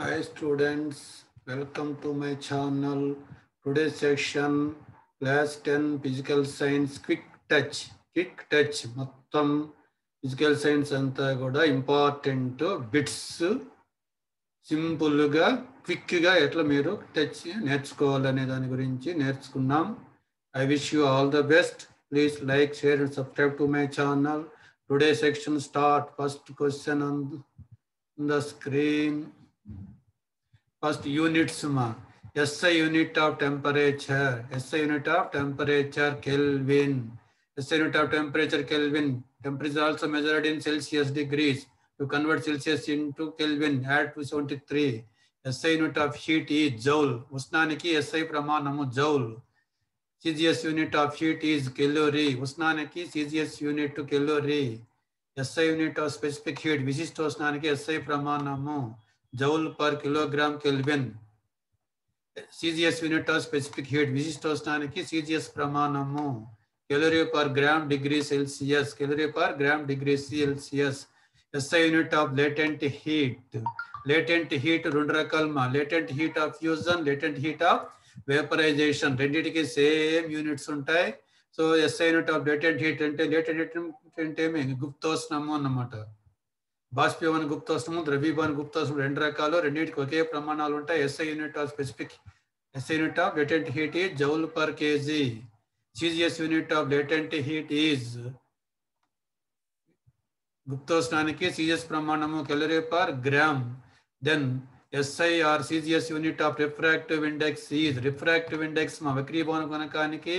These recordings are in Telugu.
Hi students, welcome to my channel. Today's section class 10 physical science quick touch. Quick touch. మొత్తం ఫిజికల్ సైన్స్ అంతా కూడా ఇంపార్టెంట్ బిట్స్ సింపుల్గా క్విక్గా ఎట్లా మీరు టచ్ నేర్చుకోవాలనే దాని గురించి నేర్చుకున్నాం. I wish you all the best please like share and subscribe to my channel today section start first question on the screen First units ma. SI unit of temperature. SI unit of temperature Kelvin. SI unit of temperature Kelvin. Temperature is also measured in Celsius degrees. To convert Celsius into Kelvin, add 273. SI unit of heat is joule. Usnaniki SI pramanamu joule. CGS unit of heat is calorie. Usnaniki CGS unit to calorie. SI unit of specific heat. Visistosnaniki SI pramanamu. Joule per kilogram Kelvin. CGS unit of specific heat విశిష్టోష్ణానికి CGS ప్రమాణము calorie per gram degree Celsius calorie per gram degree Celsius SI unit of latent heat latent heat రెండు రకాలమా latent heat of fusion latent heat of vaporisation రెండింటికి సేమ్ యూనిట్స్ ఉంటాయి so SI unit of latent heat అంటే లేటెంట్ హీట్ అంటే ఏమి గుప్తోష్ణము అన్నమాట బాష్పీవన్ గుప్తోష్ణము ద్రవీభవన్ గుప్తోష్ణం రెండు రకాలు. రెండింటికి ఒకే ప్రమాణాలు ఉంటాయి. SI unit of specific SI unit of latent heat is joule per KG CGS unit of latent heat is గుప్తోష్ణానికి CGS ప్రమాణము calorie per gram then SI or CGS unit of refractive index is refractive index మా వక్రీభవన గుణకానికి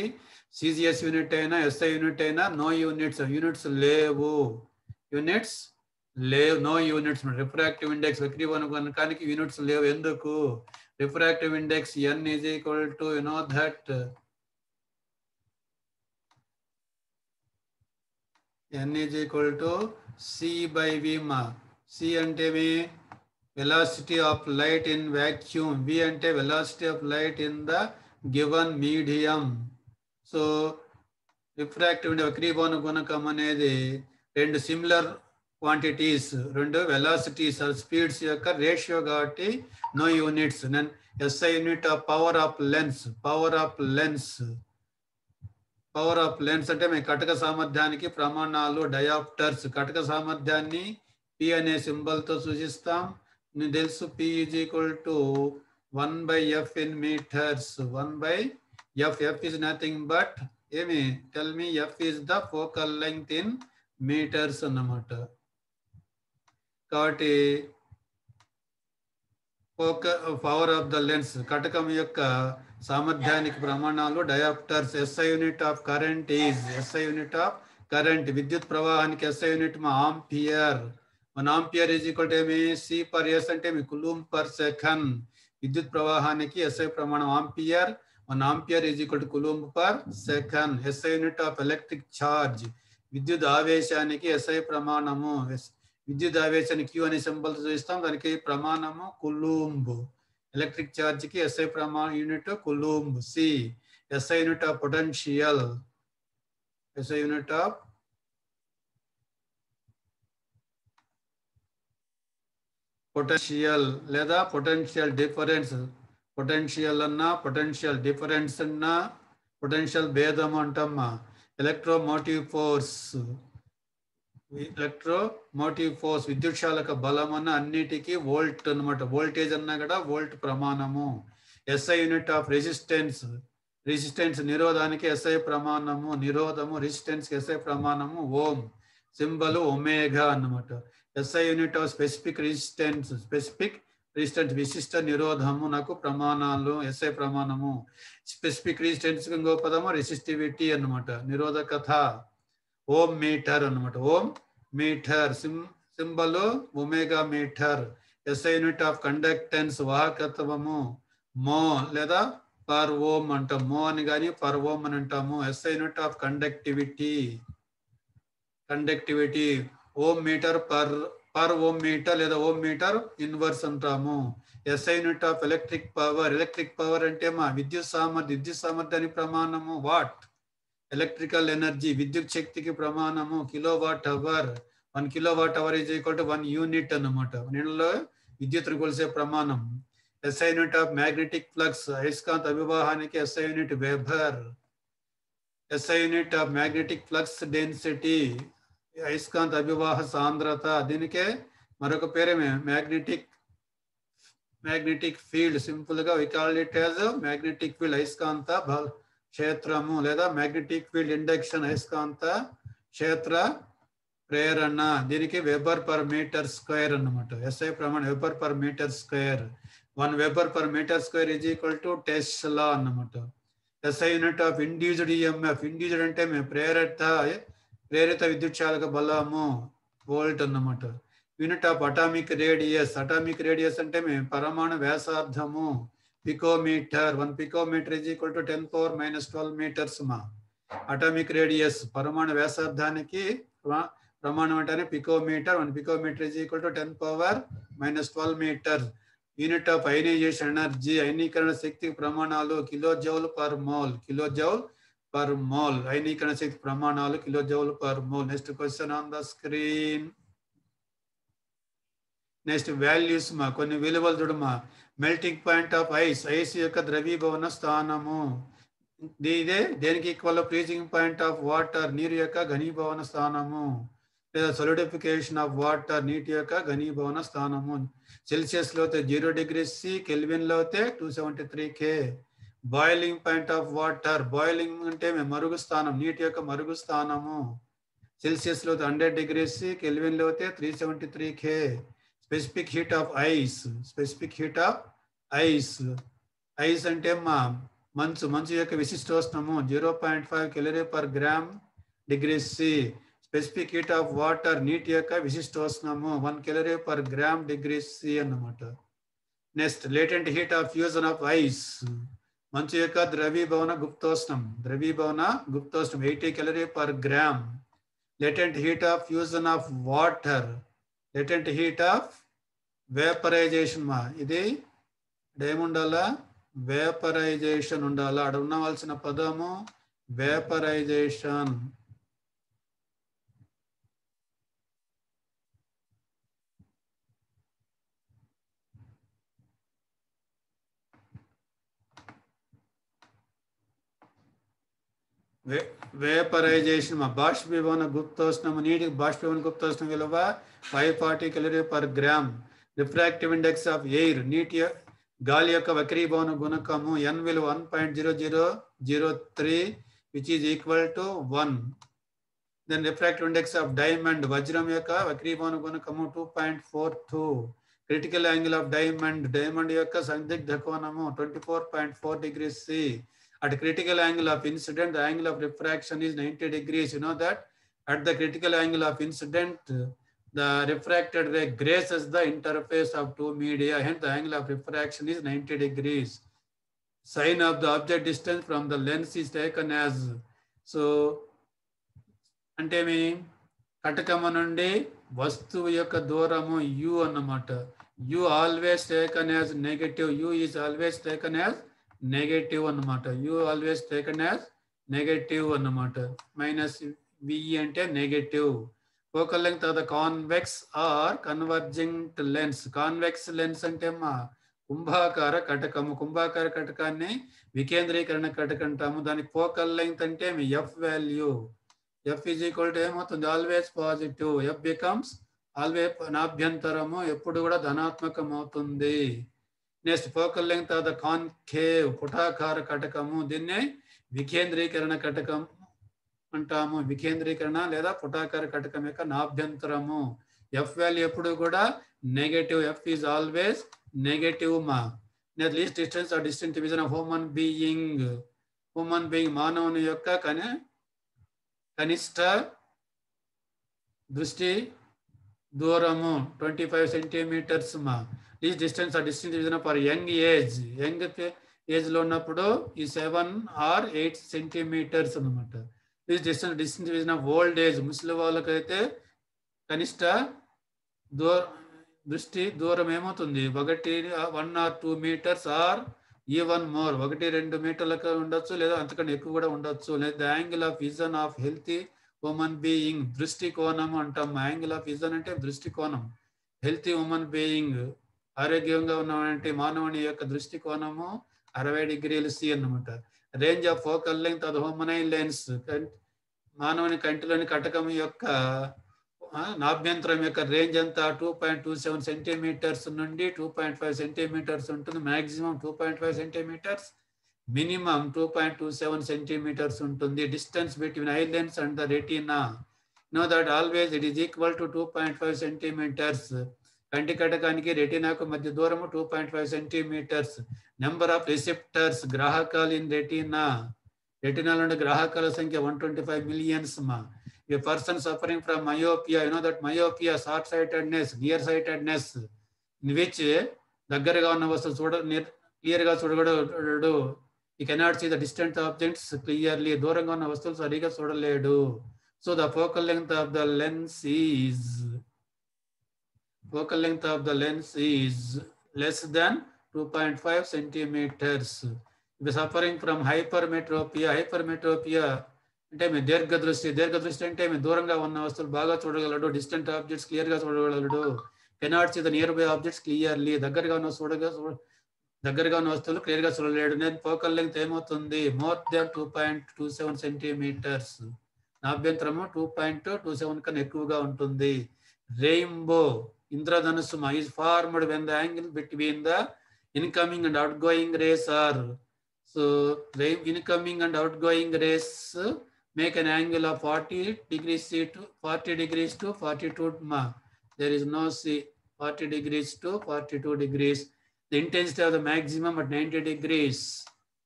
సిజిఎస్ యూనిట్ అయినా ఎస్ఐ యూనిట్ అయినా నో యూనిట్స్ యూనిట్స్ లేవు. యూనిట్స్ లేవు నో యూనిట్స్ రిఫ్రాక్టివ్ ఇండెక్స్ వక్రీభవన గుణకానికి యూనిట్స్ లేవు. ఎందుకు? Refractive index N is equal to you know that N is equal to C by V మా సి అంటే మీ velocity of light in vacuum V అంటే velocity of light in the given medium so refractive వక్రీభవన గుణకం అనేది రెండు సిమిలర్ క్వాంటిటీస్ రెండు వెలాసిటీస్ స్పీడ్స్ యొక్క రేషియో కాబట్టి నో యూనిట్స్ నేను SI unit of power of lens power of lens power of lens అంటే మేము కటక సామర్థ్యానికి ప్రమాణాలు డయాప్టర్స్ కటక సామర్థ్యాన్ని పి అనే సింబల్తో సూచిస్తాం. నీకు తెలుసు P is equal to one by F in metres one by F F is nothing but ఏమి? Tell me F is the focal length in metres అన్నమాట. కాబట్టి పవర్ ఆఫ్ ద లెన్స్ కటకం యొక్క సామర్థ్యానికి ప్రమాణాలు dioptres SI unit of current is SI unit of current విద్యుత్ ప్రవాహానికి ఎస్ఐ యూనిట్ మా ఆంపియర్ మన ఆంపియర్ ఈజ్ ఈక్వల్ ఏమి? సి పర్ ఎస్ అంటే మీ కులూమ్ పర్ సెకండ్ విద్యుత్ ప్రవాహానికి ఎస్ఐ ప్రమాణం ampere one ampere is equal to coulomb per second SI unit of electric charge విద్యుత్ ఆవేశానికి ఎస్ఐ ప్రమాణము. విద్యుత్ ఆవేశాన్ని క్యూ అనే సింబల్ చూస్తాం. దానికి ప్రమాణము కులూంబ్. ఎలక్ట్రిక్ ఛార్జ్కి ఎస్ఐ ప్రమాణ unit coulomb. C SI unit of potential. SI unit of potential లేదా పొటెన్షియల్ డిఫరెన్స్. పొటెన్షియల్ అన్నా పొటెన్షియల్ డిఫరెన్స్ అన్నా పొటెన్షియల్ భేదం అంటమ్మా. Electromotive force. ఎలక్ట్రోమోటివ్ ఫోర్స్ విద్యుత్శాలక బలం అన్న అన్నిటికీ వోల్ట్ అనమాట వోల్టేజ్ అన్నా కూడా వోల్ట్ ప్రమాణము. SI unit of resistance resistance నిరోధానికి ఎస్ఐ ప్రమాణము నిరోధము రెసిస్టెన్స్ ఎస్ఐ ప్రమాణము ఓం సింబల్ ఒమేగా అన్నమాట. SI unit of specific resistance specific resistance విశిష్ట నిరోధము నాకు ప్రమాణాలు ఎస్ఐ ప్రమాణము. స్పెసిఫిక్ రెసిస్టెన్స్ ఇంకో పదము రెసిస్టివిటీ అనమాట నిరోధకత. ఓం మీటర్ అనమాట ohm metre. Sim symbol omega metre. SI unit of conductance వాహకత్వము. Mho లేదా పర్ ఓం అంటాం. మో అని కానీ పర్ ఓం అని అంటాము. SI unit of conductivity conductivity ohm metre per per ohm metre లేదా ఓం మీటర్ ఇన్వర్స్ అంటాము. SI unit of electric power electric power అంటే మా విద్యుత్ సామర్థ్య విద్యుత్ సామర్థ్యానికి ప్రమాణము. వాట్ ఎలక్ట్రికల్ ఎనర్జీ విద్యుత్ శక్తికి ప్రమాణము kilowatt hour one kilowatt hour is equal to one unit అనమాట నీళ్ళలో విద్యుత్తును కొలిసే ప్రమాణం SI unit of magnetic flux అయస్కాంత అవివాహానికి SI unit weber SI unit of magnetic flux density అయస్కాంత అభివాహ సాంద్రత దీనికే మరొక పేరేమే మ్యాగ్నెటిక్ మ్యాగ్నెటిక్ ఫీల్డ్ సింపుల్గా we call it as magnetic field అయస్కాంత బల క్షేత్రము లేదా మ్యాగ్నెటిక్ ఫీల్డ్ ఇండక్షన్ అయస్కాంత క్షేత్ర ప్రేరణ. దీనికి వెబర్ పర్ మీటర్ స్క్వేర్ అన్నమాట. ఎస్ఐ ప్రమాణ weber per metre square. One weber per metre square is equal to tesla అన్నమాట. SI unit of induced EMF induced అంటే మేము ప్రేరిత ప్రేరిత విద్యుత్ చాలక బలము వోల్ట్ అన్నమాట. Unit of atomic radius. Atomic radius అంటే మేము పరమాణు వ్యాసార్థము. Picometre one picometre is equal to ten power minus twelve metres మా. అటామిక్ రేడియస్ పరమాణు వ్యాసార్థానికి ప్రమాణం అంటేనే picometre one picometre is equal to ten power minus twelve metre unit of ionisation energy అయనీకరణ శక్తి ప్రమాణాలు kilojoule per mole kilojoule per mole అయనీకరణ శక్తి ప్రమాణాలు kilojoule per mole next question on the screen next values మా కొన్ని విలువలు చూడమా melting point of ice ice యొక్క ద్రవీభవన స్థానము. ఇదే దేనికి equal freezing point of water నీరు యొక్క ఘనీభవన స్థానము. లేదా సొలిడిఫికేషన్ ఆఫ్ వాటర్ నీటి యొక్క ఘనీభవన స్థానము. సెల్సియస్లో అయితే జీరో డిగ్రీ సి కెల్విన్లో అయితే two seventy three K boiling point of water boiling అంటే మరుగు స్థానం నీటి యొక్క మరుగు స్థానము. సెల్సియస్లో హండ్రెడ్ డిగ్రీ సి కెల్విన్లో అయితే three seventy three K specific heat of ice specific heat of ice ice అంటే మా మంచు మంచు యొక్క విశిష్టోష్ణము. Zero point five calorie per gram degree C. Specific heat of water నీటి యొక్క విశిష్టోష్ణము. One calorie per gram degree C అన్నమాట. Next latent heat of fusion of ice. మంచు యొక్క ద్రవీభవన గుప్తోష్ణం. ద్రవీభవన గుప్తోష్ణం eighty calorie per gram. Latent heat of fusion of water. Latent heat of vaporisation మా. ఇది ఏముండాలా వేపరైజేషన్ ఉండాలా? అక్కడ ఉండవలసిన పదము వేపరైజేషన్. వేపరైజేషన్ మా బాష్పీభవన గుప్తోష్ణము నీటి బాష్పీభవన గుప్తోష్ణం విలువ five forty calorie per gram refractive index of air నీటి గాలి యొక్క వక్రీభవన గుణకము ఎన్ విలువ one point zero zero zero three which is equal to one then refractive index of diamond వజ్రం యొక్క వక్రీభవన గుణకము two point four two critical angle of diamond diamond యొక్క సందిగ్ధ కోణము twenty four point four degrees C at critical angle of incident angle of refraction is ninety degrees you know that at the critical angle of incident the refracted ray graces the interface of two media. Hence, the angle of refraction is 90 degrees. Sine of the object distance from the lens is taken as so. అంటే మీ కటకము నుండి వస్తువు యొక్క దూరము యు అన్నమాట U always taken as negative U is always taken as negative అన్నమాట U always taken as negative అన్నమాట మైనస్ విఈ అంటే negative focal length of the convex or converging lens convex lens అంటే మా కుంభాకార కటకము. కుంభాకార కటకాన్ని వికేంద్రీకరణ కటక అంటాము. దానికి ఫోకల్ లెంగ్త్ అంటే మీ F value F is equal to ఏమవుతుంది? Always positive F becomes always నాభ్యంతరము ఎప్పుడు కూడా ధనాత్మకం అవుతుంది next focal length of the concave పుటాకార కటకము. దీన్నే వికేంద్రీకరణ కటకం అంటాము వికేంద్రీకరణ లేదా పుటాకార కటకం యొక్క నాభ్యంతరము. ఎఫ్ వాల్యూ ఎప్పుడు కూడా negative F is always negative మా లేదా least distance or distance division of human being human being మానవుని యొక్క కని కనిష్ట దృష్టి దూరము. ట్వంటీ ఫైవ్ సెంటీమీటర్స్ మా ఈ డిస్టెన్స్ ఆ distance division for young age young ఏజ్లో ఉన్నప్పుడు ఈ సెవెన్ ఆర్ ఎయిట్ సెంటీమీటర్స్ అనమాట ఈ distance distance division of old age ముసలి వాళ్ళకైతే కనిష్ట దూర దృష్టి దూరం ఏమవుతుంది? ఒకటి one or two metres or even more ఒకటి రెండు మీటర్లకు ఉండొచ్చు లేదా అంతకంటే ఎక్కువ కూడా ఉండొచ్చు. లేదా angle of vision of healthy women being దృష్టి కోణం అంటాం. యాంగిల్ ఆఫ్ విజన్ అంటే దృష్టి కోణం. హెల్తీ ఉమెన్ బీయింగ్ ఆరోగ్యంగా ఉన్నటువంటి మానవుని యొక్క దృష్టికోణము అరవై డిగ్రీలు సి అన్నమాట. రేంజ్ ఆఫ్ ఫోకల్ లెంగ్త్ అది హోమనైన్ లెన్స్ మానవుని కంటిలోని కటకం యొక్క నాభ్యంతరం యొక్క రేంజ్ అంతా two point two seven centimetres నుండి టూ పాయింట్ ఫైవ్ సెంటీమీటర్స్ ఉంటుంది. Maximum two point five centimetres minimum two point two seven centimetres ఉంటుంది. Distance between eye lens and the retina. No that always it is equal to two point five centimetres. కంటి కటకానికి రెటీనాకు మధ్య దూరము two point five centimetres. Number of receptors గ్రాహకాలు in retina. Retina నుండి గ్రాహకాల సంఖ్య వన్ ట్వంటీ ఫైవ్ మిలియన్స్ మా a person suffering from myopia you know that myopia short sightedness near sightedness in which దగ్గరగా ఉన్న వస్తువు చూడ క్లియర్గా చూడగలడు he cannot see the distant objects clearly దూరంగా ఉన్న వస్తువులు సరిగా చూడలేడు. So the focal length of the lens is focal length of the lens is less than 2.5 centimeters. If suffering from hypermetropia hypermetropia అంటే మీ దీర్ఘ దృష్టి దీర్ఘ దృష్టి అంటే మీ దూరంగా ఉన్న వస్తువులు బాగా చూడగలడు డిస్టెంట్ ఆబ్జెక్ట్స్ క్లియర్గా చూడగలడు cannot see the nearby objects clearly దగ్గరగా ఉన్న చూడగా చూడ దగ్గరగా ఉన్న వస్తువులు క్లియర్గా చూడలేడు. నేను ఫోకల్ లెంగ్త్ ఏమవుతుంది? More than two point two seven centimetres నాభ్యంతరము two point two seven కన్నా ఎక్కువగా ఉంటుంది. రెయిన్బో ఇంద్రధనుసు is when the angle between the incoming and outgoing rays are so wave incoming and outgoing rays make an angle of 40 degrees C to 40 degrees to 42 ma. There is no C 40 degrees to 42 degrees. The intensity of the maximum at 90 degrees.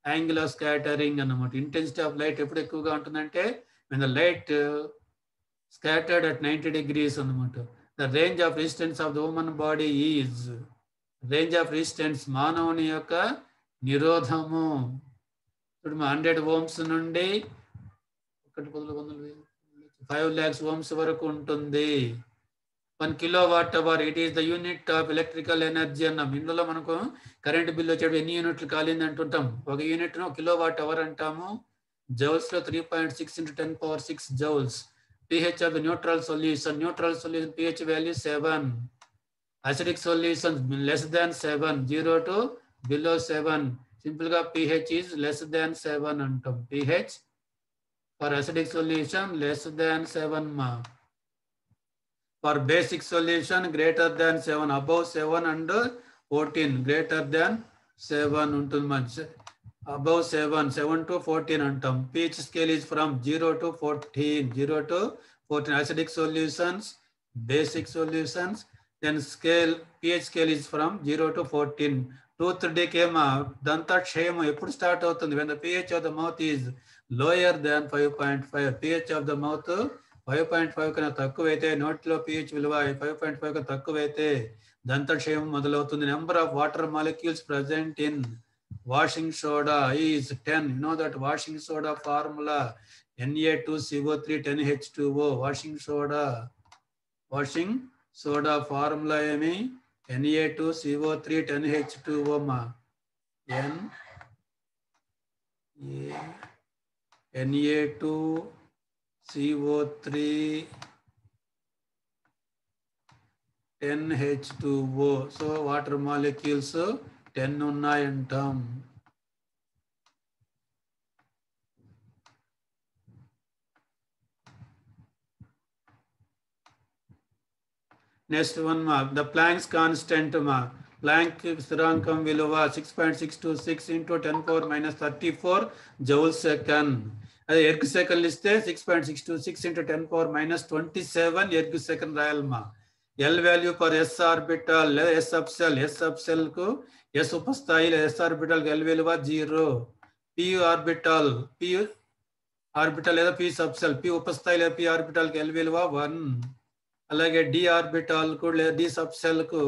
Angle of scattering అన్నమాట ఇంటెన్సిటీ ఆఫ్ లైట్ ఎప్పుడు ఎక్కువగా ఉంటుందంటే when the light uh, scattered at 90 degrees అన్నమాట the range of resistance of the human body is range of resistance మానవుని యొక్క నిరోధము ఇప్పుడు హండ్రెడ్ ఓమ్స్ నుండి ఒకటి పదులు వందలు ఫైవ్ ల్యాక్స్ ఓమ్స్ వరకు ఉంటుంది one kilowatt hour it is the unit of electrical energy అన్నాం ఇందులో మనకు కరెంట్ బిల్ వచ్చేటప్పుడు ఎన్ని యూనిట్లు కాలింది అంటుంటాం ఒక యూనిట్ కిలో వాట్ అవర్ అంటాము జౌల్స్లో three point six into ten power six joules pH of the neutral solution. Neutral solution pH value 7. Acidic solution less than 7. 0 to below 7 simple ga ph is less than 7 antam ph for acidic solution less than 7 ma for basic solution greater than 7 above 7 and 14 greater than 7 untundi ma above 7 7 to 14 antam ph scale is from 0 to 14 0 to 14 acidic solutions basic solutions then scale ph scale is from 0 to 14 two three కేమా ఏమో దంతా క్షయం ఎప్పుడు స్టార్ట్ అవుతుంది? When the pH of the mouth is lower than five point five pH of the mouth five point five కన్నా తక్కువైతే అయితే నోట్లో పిహెచ్ విలువ ఫైవ్ పాయింట్ ఫైవ్ కన్నా తక్కువ అయితే దంతక్షయం మొదలవుతుంది number of water molecules present in washing soda is ten you know that washing soda formula NA two CO three ten H two O washing soda washing soda formula ఏమి? Na2CO3 10H2O మా N A Na2CO3 10H2O. So water molecules ten ఉన్నాయంటాం next one మా ద ప్లాంక్స్ కాన్స్టెంట్ మా ప్లాంక్ స్థిరాంకం విలువ six point six two six into ten power minus thirty four joule second అదే ఎర్గ్ సెకండ్ ఇస్తే six point six two six into ten power minus twenty seven erg second రాయాలమ్మా l value for s orbital s subshell s up సెల్కు ఎస్ ఉపస్థాయిలో ఎస్ ఆర్బిటల్ ఎల్ విలువ zero p orbital p orbital లేదా పి సబ్ సెల్ పి ఉపస్థాయి లేదా పి ఆర్బిటల్కి ఎల్ విలువ వన్ అలాగే డి ఆర్బిటల్కు లేదా డి సబ్ సెల్కు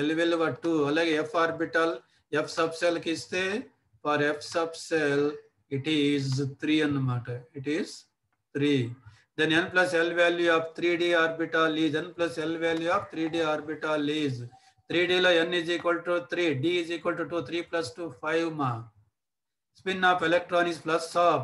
ఎల్ విలువ టూ అలాగే ఎఫ్ ఆర్బిటల్ ఎఫ్ సబ్ సెల్కి ఇస్తే for f subshell it is three అన్నమాట it is three then n plus L value of 3D orbital is n plus L value of 3D orbital is 3D లో n is equal to 3, D is equal to 2, 3 plus 2, 5 ma. Spin of electron is plus of.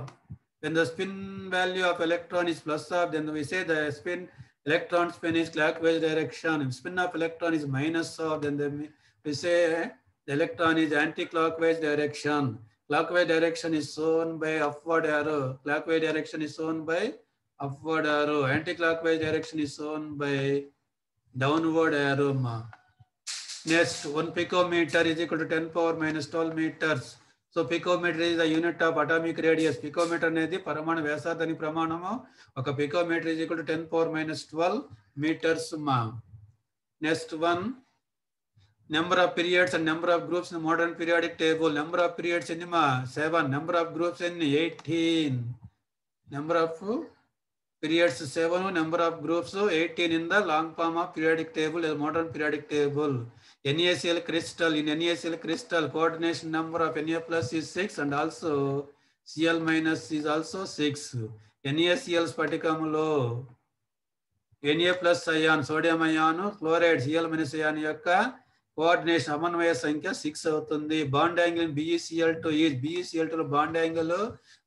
When the spin value of electron is plus of, then we say the spin electron spin is clockwise direction. If spin of electron is minus of, then the we say the electron is anti-clockwise direction. Clockwise direction is shown by upward arrow. Clockwise direction is shown by upward arrow. Anti-clockwise direction is shown by downward arrow. Next, one picometer is equal to 10 power minus 12 meters. So picometre is the unit of atomic radius picometre అనేది పరమాణు వ్యాసార్థాని ప్రమాణము. ఒక picometre is equal to ten power minus twelve metres మా next one number of periods and number of groups modern periodic table number of periods ఎన్ని మా సెవెన్ నెంబర్ ఆఫ్ గ్రూప్స్ ఎన్ని? Eighteen number of periods seven number of groups eighteen in the long form of periodic table modern periodic table NaCl crystal in NaCl crystal coordination number of Na plus is 6 and also Cl minus is also 6. NaCl స్ఫటికములో Na plus ion sodium ion chloride Cl minus ion యొక్క కోఆర్డినేషన్ సమన్వయ సంఖ్య సిక్స్ అవుతుంది. Bond angle BeCl two is BeCl two bond angle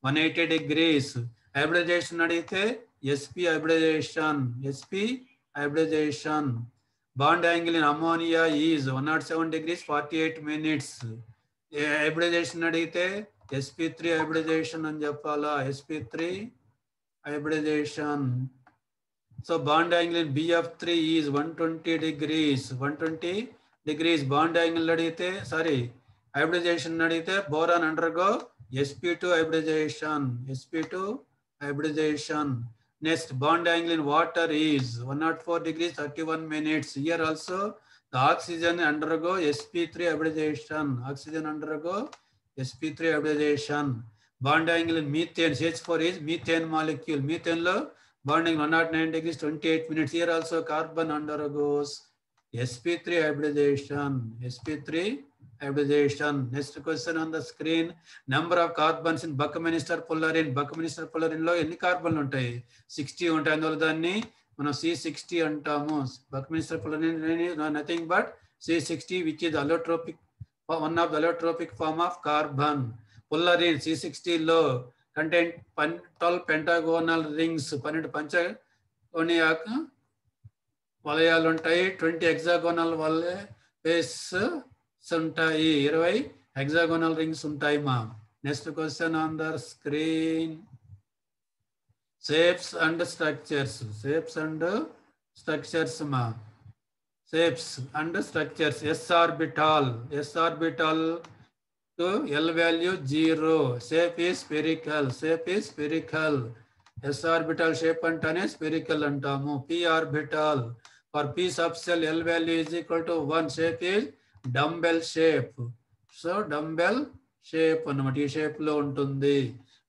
one eighty degrees hybridisation అడిగితే sp hybridization sp hybridization bond angle in ammonia is 107 degrees 48 minutes hybridization అడిగితే sp3 hybridization అని చెప్పాలా sp3 hybridization so bond angle in bf3 is 120 degrees 120 degrees bond angle అడిగితే సారీ hybridization అడిగితే boron undergo sp2 hybridization sp2 hybridization Next, bond angle in water is 104 degrees 31 minutes. Here also, the oxygen undergo sp3 hybridization. Oxygen undergo sp3 hybridization. Bond angle in methane, CH4 is methane molecule. Methane lo bonding 109 degrees 28 minutes. Here also, carbon undergoes sp3 hybridization. sp3 hybridization. Next question on the screen. Number of carbons in Buckminster fullerene. Buckminster fullerene లో ఎన్ని కార్బన్లు ఉంటాయి సిక్స్టీ ఉంటాయి అందువల్ల దాన్ని మనం సి సిక్స్టీ అంటాము Buckminster fullerene nothing but C sixty which is allotropic one of allotropic form of carbon fullerene C సిక్స్టీలో content పన్ ట్వెల్వ్ పెంటాగోనల్ రింగ్స్ పన్నెండు పంచకోణియాక వలయాలు ఉంటాయి ట్వంటీ ఎగ్జాగోనల్ వలయ బేస్ ఉంటాయి ఇరవై హెగ్జాగోనల్ రింగ్స్ ఉంటాయి మా next question on the screen shapes and structures shapes and structures మా shapes and structures s orbital s orbital to l value zero shape ఈ స్పెరికల్ షేప్ ఈ స్పెరికల్ ఎస్ ఆర్బిటాల్ షేప్ అంటేనే స్పెరికల్ అంటాము p orbital for p subshell l value is equal to one shape is dumbbell shape so dumbbell shape అన్నమాట. ఈ షేప్లో ఉంటుంది.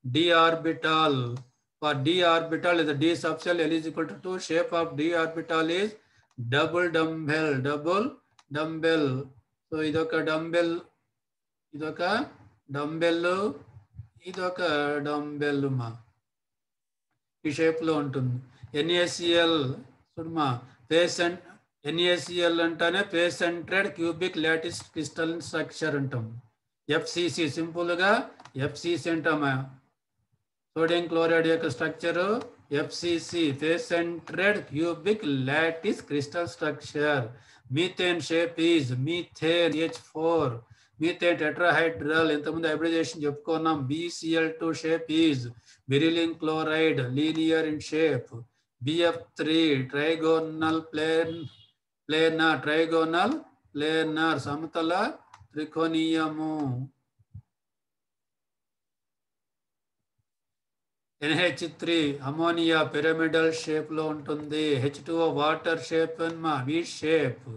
D orbital for d orbital is d subshell L to two shape of D orbital is double dumbbell double dumbbell so ఇదొక డంబెల్ ఇదొక డంబెల్ ఇదొక డంబెల్ మా. ఈ షేప్లో ఉంటుంది. ఎన్ఏసిఎల్ చూడమా పేసెంట్ ఎన్ఏసిఎల్ అంటేనే face centred cubic lattice crystal structure అంటాం. ఎఫ్సిసి సింపుల్గా ఎఫ్సిసి అంటాం. సోడియం క్లోరైడ్ యొక్క structure FCC face centred cubic lattice crystal structure. Methane shape is methane H four. Methane tetrahedral. ఇంతకుముందు హైబ్రిడైజేషన్ చెప్పుకున్నాం. BCl two shape is beryllium chloride linear in shape. BF three trigonal plane planar trigonal planar సమతల త్రికోణీయము. ఎన్హెచ్ త్రీ అమోనియా పిరమిడల్ షేప్లో ఉంటుంది. హెచ్ టూ వాటర్ షేప్ మా వి షేప్.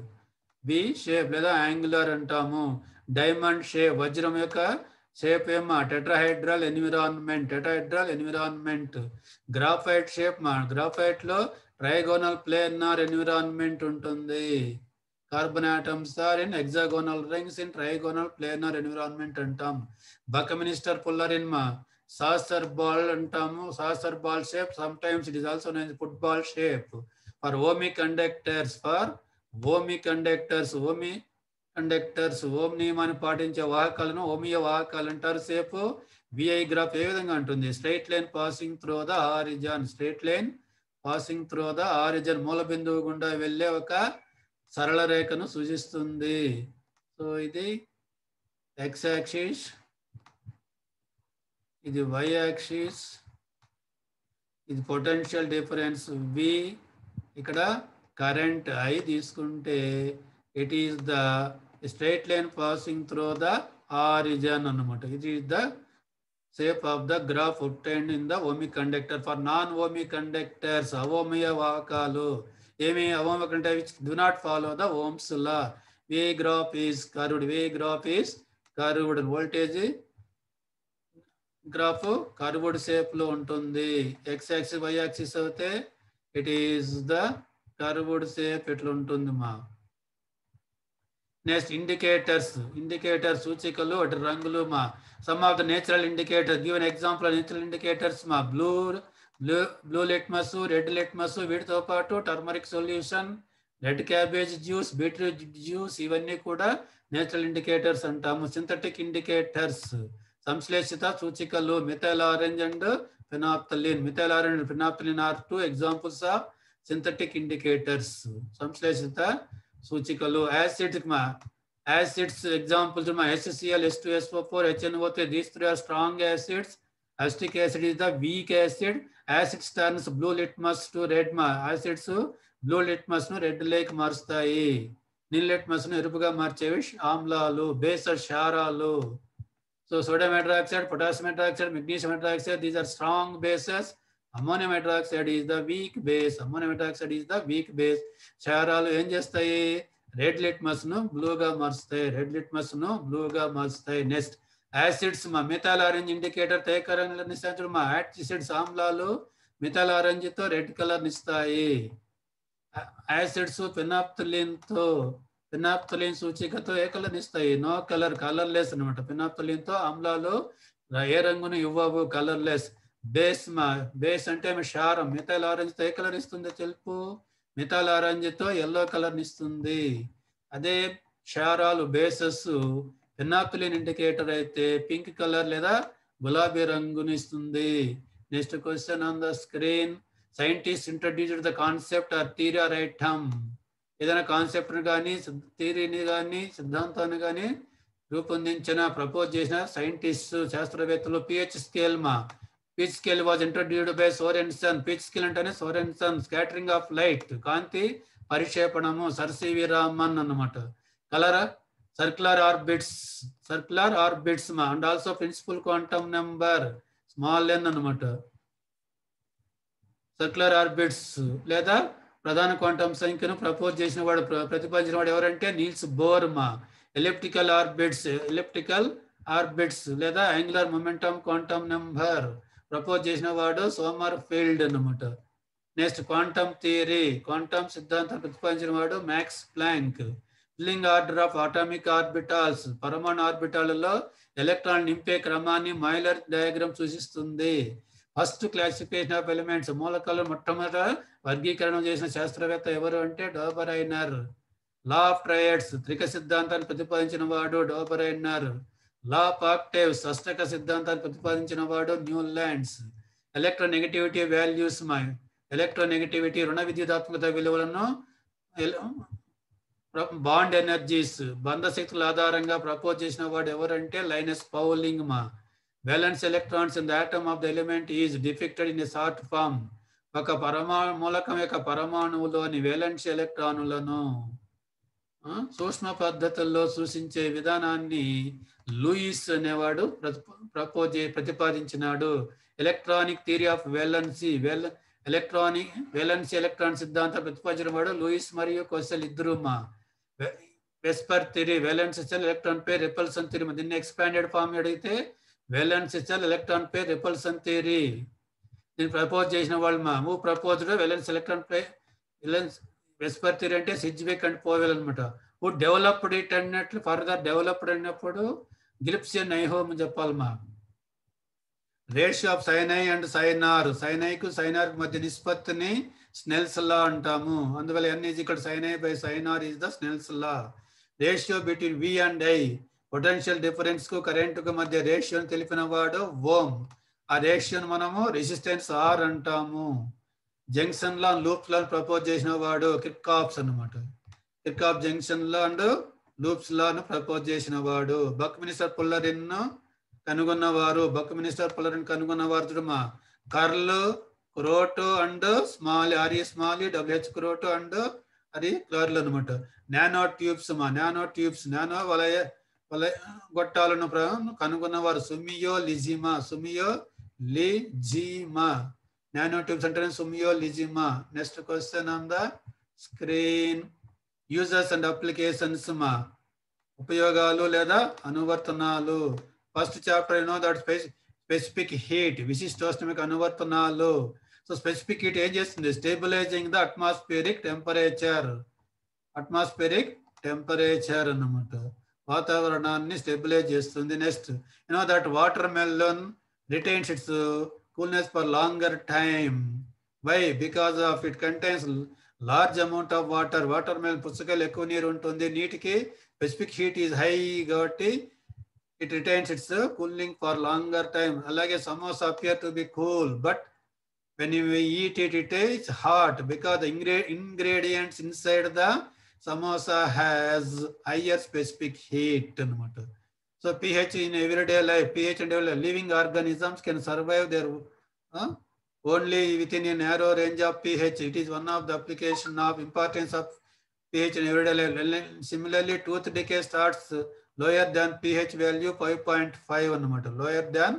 వి షేప్ లేదా యాంగులర్ అంటాము. డైమండ్ షేప్ వజ్రం యొక్క షేప్ ఏమా? Tetrahedral environment. Tetrahedral environment. Graphite shape మా? గ్రాఫైట్ లో ట్రైగోనల్ ఆర్ ఎన్విరాన్మెంట్ ఉంటుంది. Carbon atoms are in hexagonal rings in trigonal planar environment అంటాం. బక మినిస్టర్ పుల్లర్ ఇన్ మా సాసర్ బాల్ అంటాము. Soccer ball shape sometimes it is also known football shape for ohmic conductors for ohmic conductors ohmic conductors Ohm నియమాన్ని పాటించే వాహకాలను ఓమియ వాహకాలు అంటారు. సేపు విఐ గ్రాఫ్ ఏ విధంగా ఉంటుంది? Straight line passing through the origin straight line passing through the origin మూల బిందువు గుండా వెళ్ళే ఒక సరళ రేఖను సూచిస్తుంది. సో ఇది ఎక్స్ యాక్సిస్ ఇది వై యాక్సిస్ ఇది పొటెన్షియల్ డిఫరెన్స్ వి ఇక్కడ కరెంట్ ఐ తీసుకుంటే it is the straight line passing through the origin అన్నమాట. It is the shape of the graph obtained in the ohmic conductor for non-ohmic conductors అవోమయ వాహకాలు ఏమి అవోమిక అంటే which do not follow the ohms law v graph is curved v graph is curved voltage graph curved షేప్లో ఉంటుంది ఎక్స్ యాక్సిస్ వై యాక్సిస్ అయితే it is the curved shape ఇట్లా ఉంటుంది మా నెక్స్ట్ ఇండికేటర్స్ ఇండికేటర్ సూచికలు అటు రంగులు మా some of the natural indicator given example natural indicators మా blue blue blue litmus red litmus వీటితో పాటు turmeric solution red cabbage juice beetroot juice ఇవన్నీ కూడా నేచురల్ ఇండికేటర్స్ అంటాము. సింథటిక్ ఇండికేటర్స్ సంశ్లేషిత సూచికలు methyl orange and phenolphthalein methyl orange phenolphthalein are two examples of synthetic indicators సంశ్లేషిత సూచికలు. యాసిడ్స్ మా యాసిడ్స్ ఎగ్జాంపుల్స్ మా HCl S two S four HNO three these three are strong acids acetic acid is the weak acid acids turns blue litmus to red మా యాసిడ్స్ బ్లూ లిట్మస్ను రెడ్ లేక్ మారుస్తాయి. నీల్ లిట్మస్ను ఎరుపుగా మార్చేవి ఆమ్లాలు base క్షారాలు. So sodium hydroxide potassium hydroxide magnesium hydroxide these are strong bases ammonium hydroxide is the weak base. Ammonium hydroxide is the weak base. క్షారాలు ఏం చేస్తాయి? రెడ్ లిట్మస్ను బ్లూగా మారుస్తాయి రెడ్ లిట్మస్ను బ్లూగా మారుస్తాయి నెక్స్ట్ యాసిడ్స్. మా మిథాల్ ఆరెంజ్ ఇండికేటర్ తేకరంగా నిశ్చయించడం. మా యాసిడ్స్ ఆమ్లాలు మిథాల్ ఆరెంజ్తో రెడ్ కలర్ నిస్తాయి యాసిడ్స్ ఫినాప్తులిన్తో ఫినాప్తులిన్ సూచికతో ఏ కలర్ ఇస్తాయి? నో కలర్ కలర్ లెస్ అనమాట ఫినాప్తులిన్తో ఆమ్లాలు ఏ రంగును ఇవ్వవు? కలర్ లెస్ బేస్ మా బేస్ అంటే క్షారం. మిథైల్ ఆరెంజ్తో ఏ కలర్ ఇస్తుంది తెలుపు? మిథైల్ ఆరెంజ్తో ఎల్లో కలర్ ఇస్తుంది. అదే క్షారాలు బేసెస్. పెనాకులిన్ ఇండికేటర్ అయితే పింక్ కలర్ లేదా గులాబీ రంగుని ఇస్తుంది. Next question on the screen. Scientist introduced the concept or theory or item. ఏదైనా కాన్సెప్ట్ని కానీ థీరీని కానీ సిద్ధాంతాన్ని కానీ రూపొందించిన ప్రపోజ్ చేసిన సైంటిస్ట్ శాస్త్రవేత్తలు పిహెచ్ స్కేల్ మా pH scale was introduced by Sorensen pH scale అంటేనే సోరెన్సన్ స్కాటరింగ్ ఆఫ్ లైట్ కాంతి పరిక్షేపణము సర్ సివి రామన్ అన్నమాట. Colour circular orbits circular orbits మా and also principal quantum number small n అనమాట సర్క్యులర్ ఆర్బిట్స్ లేదా ప్రధాన క్వాంటమ్ సంఖ్యను ప్రపోజ్ చేసిన వాడు ప్రతిపాదించిన వాడు ఎవరంటే నీల్స్ బోర్మా ఎలిప్టికల్ ఆర్బిట్స్ ఎలిప్టికల్ ఆర్బిట్స్ లేదా angular momentum quantum number propose చేసిన వాడు సోమర్ ఫీల్డ్ అనమాట నెక్స్ట్ క్వాంటమ్ థియరీ క్వాంటమ్ సిద్ధాంతం ప్రతిపాదించిన వాడు Max Planck filling order of atomic orbitals పరమాణు ఆర్బిటాలలో ఎలక్ట్రాన్ నింపే క్రమాన్ని మైలర్ డయాగ్రామ్ సూచిస్తుంది. ఫస్ట్ క్లాసిఫికేషన్ ఆఫ్ ఎలిమెంట్స్ మూలకాలు మొట్టమొదట వర్గీకరణ చేసిన శాస్త్రవేత్త ఎవరు అంటే డోబరైనర్ లా ఆఫ్ ట్రయడ్స్ త్రిక సిద్ధాంతాన్ని ప్రతిపాదించిన వాడు డోబరైనర్ లా పాక్టేవ్ ఆక్టేవ్స్ అష్టక సిద్ధాంతాన్ని ప్రతిపాదించిన వాడు న్యూల్యాండ్స్ ఎలక్ట్రోనెగటివిటీ వాల్యూస్ మై ఎలక్ట్రోనెగటివిటీ రుణ విద్యుదాత్మకత విలువలను బాండ్ ఎనర్జీస్. బంధ శక్తుల ఆధారంగా ప్రపోజ్ చేసిన వాడు ఎవరంటే లైనస్ పౌలింగ్ మా. Valence electrons in the atom of the element is depicted in short form ఒక పరమా మూలకం యొక్క పరమాణువులోని వేలెన్స్ ఎలక్ట్రానులను సూక్ష్మ పద్ధతుల్లో సూచించే విధానాన్ని లూయిస్ అనేవాడు propose ప్రతిపాదించినాడు. Electronic theory of valency well electronic valency electron సిద్ధాంతం ప్రతిపాదించిన వాడు లూయిస్ మరియు కోసల్ ఇద్దరు మా VSEPR థిరీ valence cell electron pay repulsion థిరీ దీన్ని ఎక్స్పాండెడ్ ఫామ్ అడిగితే valence cell electron pay repulsion theory. దీన్ని ప్రపోజ్ చేసిన వాళ్ళు మా. మూ proposed valence electron pay valence VSEPR theory అంటే సిజ్బెక్ అండ్ పోవెల్ అనమాట ఓ డెవలప్డ్ ఇట్ అన్నట్లు ఫర్దర్ డెవలప్డ్ అన్నప్పుడు గిలిప్సియన్ నైహోమ్ చెప్పాలి మా ratio of sine i and sine r సైనైకు sine r మధ్య నిష్పత్తిని స్నెల్స్ లా అంటాము. అందువల్ల ఎన్ ఈజ్ ఇక్కడ sine i by sine r is the Snell's law ratio between V and I potential డిఫరెన్స్కు కరెంట్కు మధ్య రేషియోని తెలిపిన వాడు ఓమ్ ఆ రేషియోని మనము రెసిస్టెన్స్ ఆర్ అంటాము. Junction law loops law propose చేసిన వాడు కిర్కాప్స్ అనమాట Kirchhoff junction law and loops లాను propose చేసిన వాడు. బక్ మినిస్టర్ పుల్లరిన్ కనుగొన్నవారు. బక్ మినిస్టర్ పుల్లరిన్ కనుగొన్నవారు చూడమా Curl Kroto and Smalley RE Smalley WH Kroto and అది క్లర్లు అనమాట నానో ట్యూబ్స్ మా నానో ట్యూబ్స్ నానో వలయ వలయ గొట్టాలను ప్ర- కనుగొన్నవారు. Sumio Iijima Sumio Iijima nanotubes అంటే Sumio Iijima next question on the screen users and applications మా ఉపయోగాలు లేదా అనువర్తనాలు first chapter you know that specific heat విశిష్టోష్ణమిక అనువర్తనాలు సో స్పెసిఫిక్ హీట్ ఏం చేస్తుంది? Stabilising the atmospheric temperature atmospheric temperature అన్నమాట. వాతావరణాన్ని స్టెబిలైజ్ చేస్తుంది. Next you know that watermelon retains its coolness for longer time why because of it contains large amount of water watermelon పుస్తకాలు ఎక్కువ నీరు ఉంటుంది. నీటికి స్పెసిఫిక్ హీట్ ఈజ్ హై కాబట్టి it retains its cooling for longer time అలాగే samosa appear to be cool but when you eat it it is hot because the ingredients inside the samosa has higher specific heat అనమాట so pH in everyday life pH and everyday living organisms can survive their uh, only within a narrow range of pH it is one of the application of importance of pH in everyday life similarly tooth decay starts lower than pH value 5.5 అనమాట lower than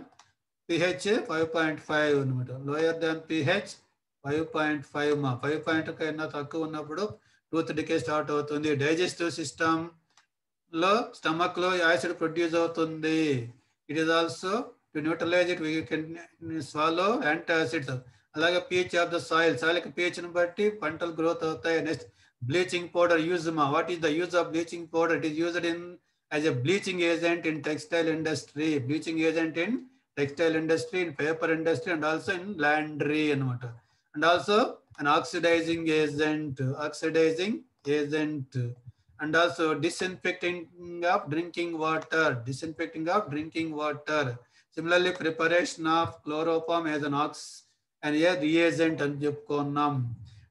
pH 5.5 అనమాట lower than pH 5.5 మా 5 కన్నా తక్కువ ఉన్నప్పుడు టూత్ డికే స్టార్ట్ అవుతుంది డైజెస్టివ్ సిస్టమ్ లో స్టమక్లో యాసిడ్ ప్రొడ్యూస్ అవుతుంది. It is also to neutralise it can swallow antacids అలాగే pH of the soil soil పీచ్ని బట్టి పంటలు గ్రోత్ అవుతాయి. నెక్స్ట్ బ్లీచింగ్ పౌడర్ యూజ్ మా. What is the use of bleaching powder it is used in as a bleaching agent in textile industry bleaching agent in textile industry in paper industry and also in laundry అనమాట and also an oxidising agent oxidising agent and also disinfecting of drinking water, disinfecting of drinking water. Similarly, preparation of chloroform as an ox and a reagent అని చెప్పుకున్నాం.